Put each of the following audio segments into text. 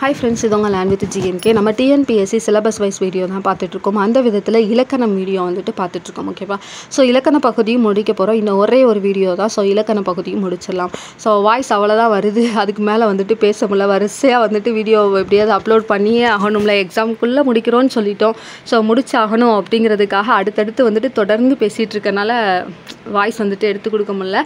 Hi friends இது உங்கள் land with GNK நம்ம டிஎன்பிஎஸ்சி சிலபஸ் வைஸ் வீடியோ தான் பார்த்துட்ருக்கோம். அந்த விதத்தில் இலக்கணம் வீடியோ வந்துட்டு பார்த்துட்ருக்கோம் ஓகேவா ஸோ இலக்கண பகுதியும் முடிக்க போகிறோம் இன்னும் ஒரே ஒரு வீடியோ தான். ஸோ இலக்கண பகுதியும் முடிச்சிடலாம். ஸோ வாய்ஸ் அவ்வளோதான் வருது. அதுக்கு மேலே வந்துட்டு பேச முடியல. வரிசையாக வந்துட்டு வீடியோ எப்படியாவது அப்லோட் பண்ணியே ஆகணும்ல. எக்ஸாமுக்குள்ளே முடிக்கிறோன்னு சொல்லிட்டோம். ஸோ முடிச்சாகணும் அப்படிங்கிறதுக்காக அடுத்தடுத்து வந்துட்டு தொடர்ந்து பேசிகிட்டு இருக்கனால வாய்ஸ் வந்துட்டு எடுத்து கொடுக்க முடில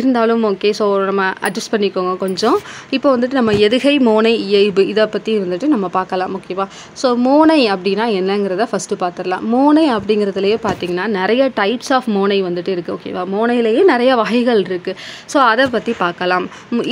இருந்தாலும் ஓகே ஸோ நம்ம அட்ஜஸ்ட் பண்ணிக்கோங்க கொஞ்சம். இப்போ வந்துட்டு நம்ம எதுகை மோனை இயல்பு இதை பற்றி வந்துட்டு நம்ம பார்க்கலாம் ஓகேவா ஸோ மோனை அப்படின்னா என்னங்கிறத ஃபஸ்ட்டு பார்த்துடலாம். மோனை அப்படிங்கிறதுலையே பார்த்தீங்கன்னா நிறைய டைப்ஸ் ஆஃப் மோனை வந்துட்டு இருக்குது ஓகேவா மோனையிலேயே நிறைய வகைகள் இருக்குது ஸோ அதை பற்றி பார்க்கலாம்.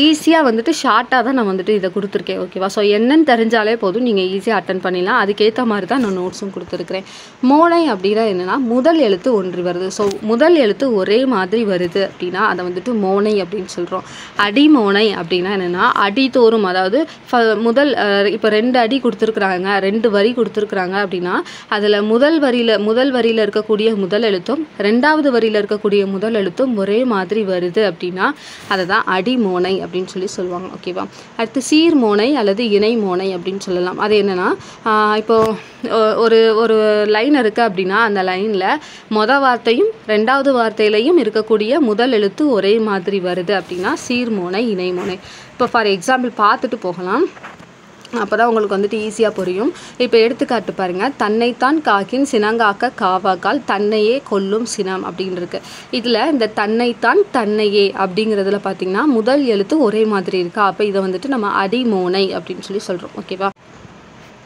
ஈஸியாக வந்துட்டு ஷார்ட்டாக தான் நான் வந்துட்டு இதை கொடுத்துருக்கேன் ஓகேவா ஸோ என்னன்னு தெரிஞ்சாலே போதும். நீங்கள் ஈஸியாக அட்டன் பண்ணிடலாம். அதுக்கேற்ற மாதிரி தான் நான் நோட்ஸும் கொடுத்துருக்குறேன். மோனை அப்படின்னா என்னென்னா முதல் எழுத்து ஒன்று வருது. ஸோ முதல் எழுத்து ஒரே மாதிரி வருது அப்படின்னா அதை வந்துட்டு மோனை அப்படின்னு சொல்கிறோம் அடிமோனை அப்படின்னா என்னென்னா அடிதோறும் அதாவது முதல் இப்போ ரெண்டு அடி கொடுத்துருக்குறாங்க ரெண்டு வரி கொடுத்துருக்குறாங்க அப்படின்னா அதில் முதல் வரியில் முதல் வரியில் இருக்கக்கூடிய முதல் எழுத்தும் ரெண்டாவது வரியில் இருக்கக்கூடிய முதல் எழுத்தும் ஒரே மாதிரி வருது அப்படின்னா அதை தான் அடிமோனை அப்படின்னு சொல்லி சொல்லுவாங்க ஓகேவா அடுத்து சீர்மோனை அல்லது இணை மோனை அப்படின்னு சொல்லலாம். அது என்னென்னா இப்போ ஒ- ஒரு ஒரு லைன் இருக்குது அப்படின்னா அந்த லைனில் மொதல் வார்த்தையும் ரெண்டாவது வார்த்தையிலையும் இருக்கக்கூடிய முதல் எழுத்து ஒரே மாதிரி வருது அப்படின்னா சீர்மோனை இணைமோனை. இப்போ ஃபார் எக்ஸாம்பிள் பார்த்துட்டு போகலாம். அப்போ தான் உங்களுக்கு வந்துட்டு ஈஸியாக புரியும். இப்போ எடுத்துக்காட்டு பாருங்கள் தன்னைத்தான் காக்கின் சினங்காக்க காவாக்கால் தன்னையே கொல்லும் சினம் அப்படின்னு இதில் இந்த தன்னைத்தான் தன்னையே அப்படிங்கிறதுல பார்த்தீங்கன்னா முதல் எழுத்து ஒரே மாதிரி இருக்கா? அப்போ இதை வந்துட்டு நம்ம அடிமோனை அப்படின்னு சொல்லி சொல்கிறோம் ஓகேவா?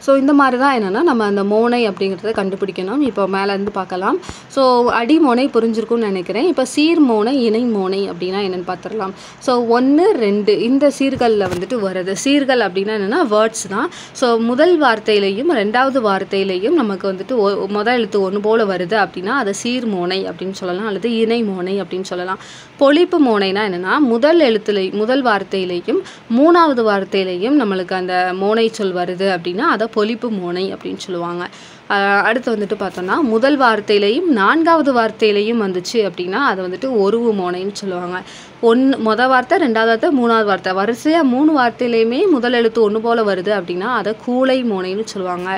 ஸோ இந்த மாதிரி தான் என்னென்னா நம்ம அந்த மோனை அப்படிங்கிறத கண்டுபிடிக்கணும். இப்போ மேலேருந்து பார்க்கலாம். ஸோ அடிமோனை புரிஞ்சிருக்கும்னு நினைக்கிறேன். இப்போ சீர்மோனை இணை மோனை அப்படின்னா என்னென்னு பார்த்துடலாம். ஸோ ஒன்று ரெண்டு இந்த சீர்களில் வந்துட்டு வருது. சீர்கள் அப்படின்னா என்னென்னா வேர்ட்ஸ் தான். ஸோ முதல் வார்த்தையிலையும் ரெண்டாவது வார்த்தையிலையும் நமக்கு வந்துட்டு ஒ- முதல் எழுத்து ஒன்று போல் வருது அப்படின்னா அதை சீர்மோனை அப்படின்னு சொல்லலாம். அல்லது இணை மோனை அப்படின்னு சொல்லலாம். பொழிப்பு மோனைனா என்னென்னா முதல் எழுத்துல முதல் வார்த்தையிலையும் மூணாவது வார்த்தையிலையும் நம்மளுக்கு அந்த மோனை சொல் வருது அப்படின்னா அதை பொலிப்பு மோனை அப்படின்னு சொல்லுவாங்க. அடுத்து வந்துட்டு பார்த்தோன்னா முதல் வார்த்தையிலையும் நான்காவது வார்த்தையிலையும் வந்துச்சு அப்படின்னா அதை வந்துட்டு ஒருவு மோனைன்னு சொல்லுவாங்க. ஒன்று மொத வார்த்தை ரெண்டாவது வார்த்தை மூணாவது வார்த்தை. வரிசையாக மூணு வார்த்தையிலையுமே முதல் எழுத்து ஒன்று போல் வருது அப்படின்னா அதை கூளை மோனைன்னு சொல்லுவாங்க.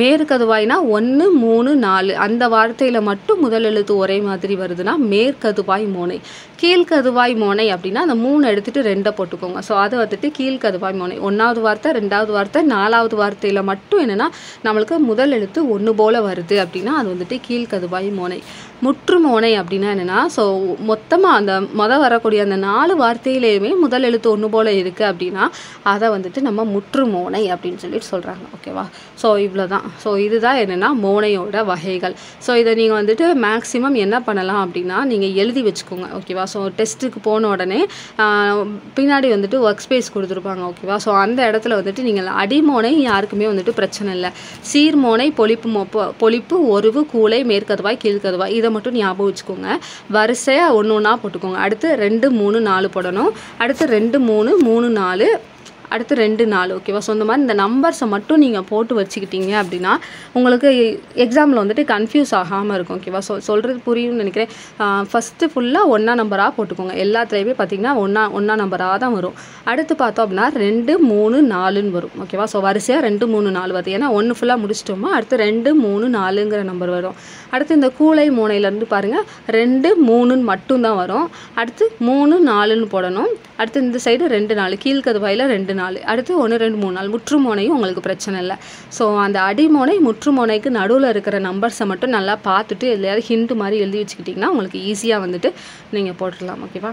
மேற்கதுவாய்னா ஒன்று மூணு நாலு. அந்த வார்த்தையில் மட்டும் முதல் எழுத்து ஒரே மாதிரி வருதுன்னா மேற்கதுவாய் மோனை. கீழ்கதுவாய் மோனை அப்படின்னா அந்த மூணு எடுத்துகிட்டு ரெண்டை போட்டுக்கோங்க. ஸோ அதை வந்துட்டு கீழ்கதுவாய் மோனை. ஒன்றாவது வார்த்தை ரெண்டாவது வார்த்தை நாலாவது வார்த்தையில் மட்டும் என்னென்னா நம்மளுக்கு முதல் எழுத்து ஒன்று போல் வருது அப்படின்னா அது வந்துட்டு கீழ்கதுவாய் மோனை. முற்று மோனை அப்படின்னா என்னென்னா ஸோ மொத்தமாக அந்த மொதல் வரக்கூடிய அந்த நாலு வார்த்தையிலையுமே முதல் எழுத்து ஒன்று போல் இருக்குது அப்படின்னா அதை வந்துட்டு நம்ம முற்று மோனை அப்படின்னு சொல்லிட்டு சொல்கிறாங்க ஓகேவா ஸோ இவ்வளோ தான் ஸோ இதுதான் என்னென்னா மோனையோட வகைகள். ஸோ இதை நீங்கள் வந்துட்டு மேக்ஸிமம் என்ன பண்ணலாம் அப்படின்னா நீங்கள் எழுதி வச்சுக்கோங்க. ஓகேவா ஸோ டெஸ்ட்டுக்கு போன உடனே பின்னாடி வந்துட்டு ஒர்க் ஸ்பேஸ் கொடுத்துருப்பாங்க ஓகேவா ஸோ அந்த இடத்துல வந்துட்டு நீங்கள் அடிமோனை யாருக்குமே வந்துட்டு பிரச்சனை இல்லை. சீர்மோனை பொழிப்பு மொப்போ பொழிப்பு ஒருவு கூலை மேற்கதுவாய் கீழ்கதுவாய் இதை மட்டும் ஞாபகம் வச்சுக்கோங்க. வரிசையாக ஒன்று ஒன்றா போட்டுக்கோங்க. அடுத்து ரெண்டு மூணு நாலு போடணும். அடுத்து ரெண்டு மூணு மூணு நாலு. அடுத்து ரெண்டு நாள் ஓகேவா ஸோ இந்த மாதிரி இந்த நம்பர்ஸை மட்டும் நீங்கள் போட்டு வச்சுக்கிட்டீங்க அப்படின்னா உங்களுக்கு எக்ஸாமில் வந்துட்டு கன்ஃபியூஸ் ஆகாமல் இருக்கும் ஓகேவா ஸோ சொல்கிறது புரியும்னு நினைக்கிறேன். ஃபஸ்ட்டு ஃபுல்லாக ஒன்றா நம்பராக போட்டுக்கோங்க. எல்லாத்துலேயுமே பார்த்தீங்கன்னா ஒன்றா ஒன்றா நம்பராக தான் வரும். அடுத்து பார்த்தோம் அப்படின்னா ரெண்டு மூணு நாலுன்னு வரும் ஓகேவா ஸோ வரிசையாக ரெண்டு மூணு நாலு வருது. ஏன்னா ஒன்று ஃபுல்லாக முடிச்சிட்டோமா அடுத்து ரெண்டு மூணு நாலுங்கிற நம்பர் வரும். அடுத்து இந்த கூளை மூனையிலேருந்து பாருங்கள் ரெண்டு மூணுன்னு மட்டும்தான் வரும். அடுத்து மூணு நாலுன்னு போடணும். அடுத்து இந்த சைடு ரெண்டு நாலு கீழ்கதுவாயில் ரெண்டு நாலு அடுத்து ஒன்று ரெண்டு மூணு நாள் முற்றுமோனையும் உங்களுக்கு பிரச்சனை இல்லை. ஸோ அந்த அடிமோனை முற்றுமோனைக்கு நடுவில் இருக்கிற நம்பர்ஸை மட்டும் நல்லா பார்த்துட்டு எதுலையாவது ஹிண்ட் மாதிரி எழுதி வச்சுக்கிட்டிங்கன்னா உங்களுக்கு ஈஸியாக வந்துட்டு நீங்கள் போட்டுடலாம் ஓகேவா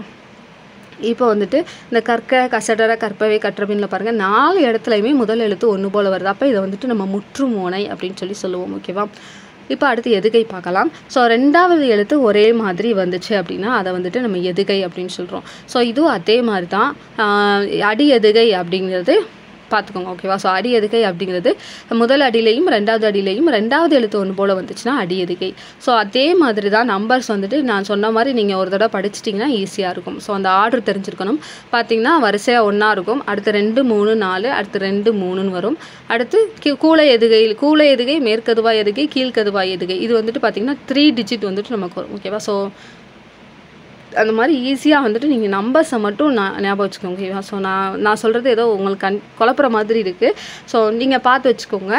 இப்போ வந்துட்டு இந்த கற்க கசடர கற்பவை கற்றபின்ல பாருங்கள் நாலு இடத்துலையுமே முதல் எழுத்து ஒன்று போல் வருது. அப்போ இதை வந்துட்டு நம்ம முற்றுமோனை அப்படின்னு சொல்லி சொல்லுவோம் ஓகேவா இப்போ அடுத்து எதுகை பார்க்கலாம். ஸோ ரெண்டாவது எழுத்து ஒரே மாதிரி வந்துச்சு அப்படின்னா அதை வந்துட்டு நம்ம எதுகை அப்படின்னு சொல்கிறோம் ஸோ இதுவும் அதே மாதிரி தான். அடி எதுகை அப்படிங்கிறது பார்த்துக்கோங்க ஓகேவா ஸோ அடி எதுகை அப்படிங்கிறது முதல் அடியிலையும் ரெண்டாவது அடியிலையும் ரெண்டாவது எழுத்து ஒன்று போல் வந்துச்சுன்னா அடி எதுகை. ஸோ அதே மாதிரி தான் நம்பர்ஸ் வந்துட்டு நான் சொன்ன மாதிரி நீங்கள் ஒரு தடவை படிச்சிட்டிங்கன்னா ஈஸியாக இருக்கும். ஸோ அந்த ஆர்டர் தெரிஞ்சிருக்கணும். பார்த்தீங்கன்னா வரிசையாக ஒன்றா இருக்கும். அடுத்து ரெண்டு மூணு நாலு அடுத்து ரெண்டு மூணுன்னு வரும். அடுத்து கீ கூளை எதுகை கூளை எதுகை மேற்கதுவாய் எதுகை கீழ்கதுவாய் எதுகை. இது வந்துட்டு பார்த்தீங்கன்னா த்ரீ டிஜிட் வந்துட்டு நமக்கு வரும் ஓகேவா ஸோ அந்த மாதிரி ஈஸியாக வந்துட்டு நீங்கள் நம்பர்ஸை மட்டும் நான் ஞாபகம் வச்சுக்கோங்க ஓகேவா ஸோ நான் நான் சொல்கிறது ஏதோ உங்களுக்கு கண் குழப்புற மாதிரி இருக்குது ஸோ நீங்கள் பார்த்து வச்சுக்கோங்க.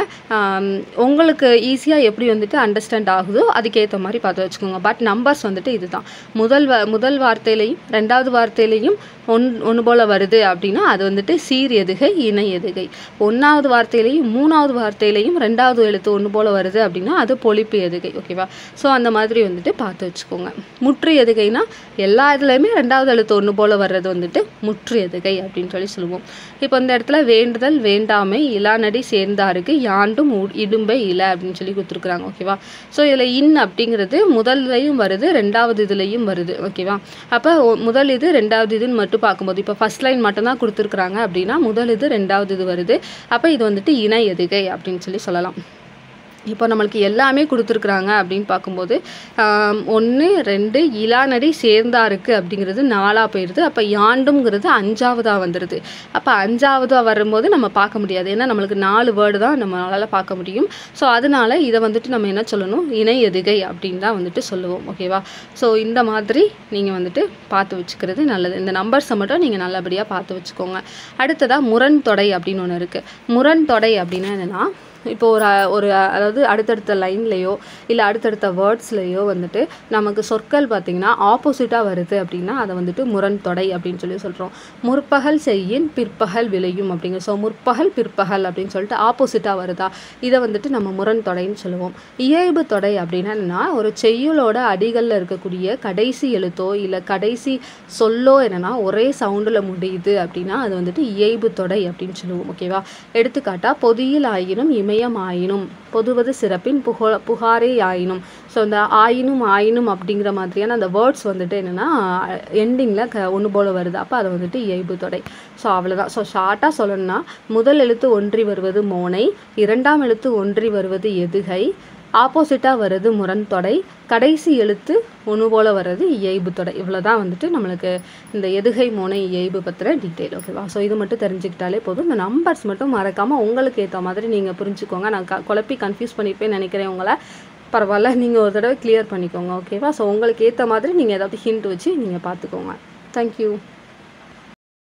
உங்களுக்கு ஈஸியாக எப்படி வந்துட்டு அண்டர்ஸ்டாண்ட் ஆகுதோ அதுக்கேற்ற மாதிரி பார்த்து வச்சுக்கோங்க. பட் நம்பர்ஸ் வந்துட்டு இதுதான். முதல் வ முதல் வார்த்தையிலையும் ரெண்டாவது வார்த்தையிலையும் ஒன் ஒன்று போல் வருது அப்படின்னா அது வந்துட்டு சீர் எதுகை இணை எதுகை. ஒன்றாவது வார்த்தையிலையும் மூணாவது வார்த்தையிலையும் ரெண்டாவது எழுத்து ஒன்று போல் வருது அப்படின்னா அது பொழிப்பு எதுகை ஓகேவா ஸோ அந்த மாதிரி வந்துட்டு பார்த்து வச்சுக்கோங்க. முற்று எதுகைனா எல்லா இதுலையுமே ரெண்டாவது எழுத்து ஒன்று போல் வர்றது வந்துட்டு முற்று எதுகை அப்படின்னு சொல்லி சொல்லுவோம். இப்போ இந்த இடத்துல வேண்டுதல் வேண்டாமை இலானடி சேர்ந்தாருக்கு யாண்டும் உ- இடும்பை இலை அப்படின்னு சொல்லி கொடுத்துருக்குறாங்க. ஓகேவா ஸோ இதில் இன் அப்படிங்கிறது முதல்லையும் வருது ரெண்டாவது இதுலையும் வருது. ஓகேவா அப்போ முதல் இது ரெண்டாவது இதுன்னு மட்டும் பார்க்கும்போது இப்போ ஃபர்ஸ்ட் லைன் மட்டும்தான் கொடுத்துருக்குறாங்க அப்படின்னா முதல் இது ரெண்டாவது இது வருது. அப்போ இது வந்துட்டு இணை எதுகை அப்படின்னு சொல்லி சொல்லலாம். இப்போ நம்மளுக்கு எல்லாமே கொடுத்துருக்குறாங்க அப்படின்னு பார்க்கும்போது ஒன்று ரெண்டு இளானடி சேர்ந்தா இருக்குது அப்படிங்கிறது நாலாக போயிடுது அப்போ யாண்டுங்கிறது அஞ்சாவதாக வந்துடுது அப்போ அஞ்சாவதாக வரும்போது நம்ம பார்க்க முடியாது. ஏன்னா நம்மளுக்கு நாலு வேர்டு தான் நம்மளால் பார்க்க முடியும். ஸோ அதனால இதை வந்துட்டு நம்ம என்ன சொல்லணும்? இணை எதுகை அப்படின்னு தான் வந்துட்டு சொல்லுவோம். ஓகேவா ஸோ இந்த மாதிரி நீங்கள் வந்துட்டு பார்த்து வச்சுக்கிறது நல்லது. இந்த நம்பர்ஸை மட்டும் நீங்கள் நல்லபடியாக பார்த்து வச்சுக்கோங்க. அடுத்ததாக முரண் தொடை அப்படின்னு ஒன்று இருக்குது முரண் தொடை அப்படின்னா என்னென்னா இப்போ ஒரு ஒரு அதாவது அடுத்தடுத்த லைன்லேயோ இல்லை அடுத்தடுத்த வேர்ட்ஸ்லேயோ வந்துட்டு நமக்கு சொற்கள் பார்த்திங்கன்னா ஆப்போசிட்டாக வருது அப்படின்னா அதை வந்துட்டு முரண் தொடை அப்படின்னு சொல்லி சொல்கிறோம் முற்பகல் செய்யின் பிற்பகல் விளையும் அப்படிங்கிற ஸோ முற்பகல் பிற்பகல் அப்படின்னு சொல்லிட்டு ஆப்போசிட்டாக வருதா? இதை வந்துட்டு நம்ம முரண் தொடைன்னு சொல்லுவோம். இயல்பு தொடை அப்படின்னா ஒரு செய்யுளோட அடிகளில் இருக்கக்கூடிய கடைசி எழுத்தோ இல்லை கடைசி சொல்லோ என்னன்னா ஒரே சவுண்டில் முடியுது அப்படின்னா அது வந்துட்டு இயல்பு தொடை அப்படின்னு சொல்லுவோம் ஓகேவா எடுத்துக்காட்டாக பொதியில் ஆயினும் ஆயினும் பொதுவது சிறப்பின் புக புகாரே ஆயினும் ஸோ இந்த ஆயினும் ஆயினும் அப்படிங்கிற மாதிரியான அந்த வேர்ட்ஸ் வந்துட்டு என்னென்னா எண்டிங்கில் க ஒன்று போல் வருது. அப்போ அதை வந்துட்டு இயல்பு தொடை. ஸோ அவ்வளோதான் ஸோ ஷார்ட்டாக சொல்லணும்னா முதல் எழுத்து ஒன்றி வருவது மோனை இரண்டாம் எழுத்து ஒன்றி வருவது எதுகை ஆப்போசிட்டாக வர்றது முரண்தொடை கடைசி எழுத்து ஒன்று போல் வர்றது இயைபு தொடை. இவ்வளோ தான் வந்துட்டு நம்மளுக்கு இந்த எதுகை மோனை இயைபு பற்றின டீட்டெயில் ஓகேவா ஸோ இது மட்டும் தெரிஞ்சுக்கிட்டாலே போதும். இந்த நம்பர்ஸ் மட்டும் மறக்காமல் உங்களுக்கு ஏற்ற மாதிரி நீங்கள் புரிஞ்சுக்கோங்க. நான் க குழப்பி கன்ஃபியூஸ் பண்ணிப்பேன் நினைக்கிறேன் உங்களை. பரவாயில்ல நீங்கள் ஒரு தடவை கிளியர் பண்ணிக்கோங்க ஓகேவா ஸோ உங்களுக்கு ஏற்ற மாதிரி நீங்கள் ஏதாவது ஹிண்ட் வச்சு நீங்கள் பார்த்துக்கோங்க தேங்க்யூ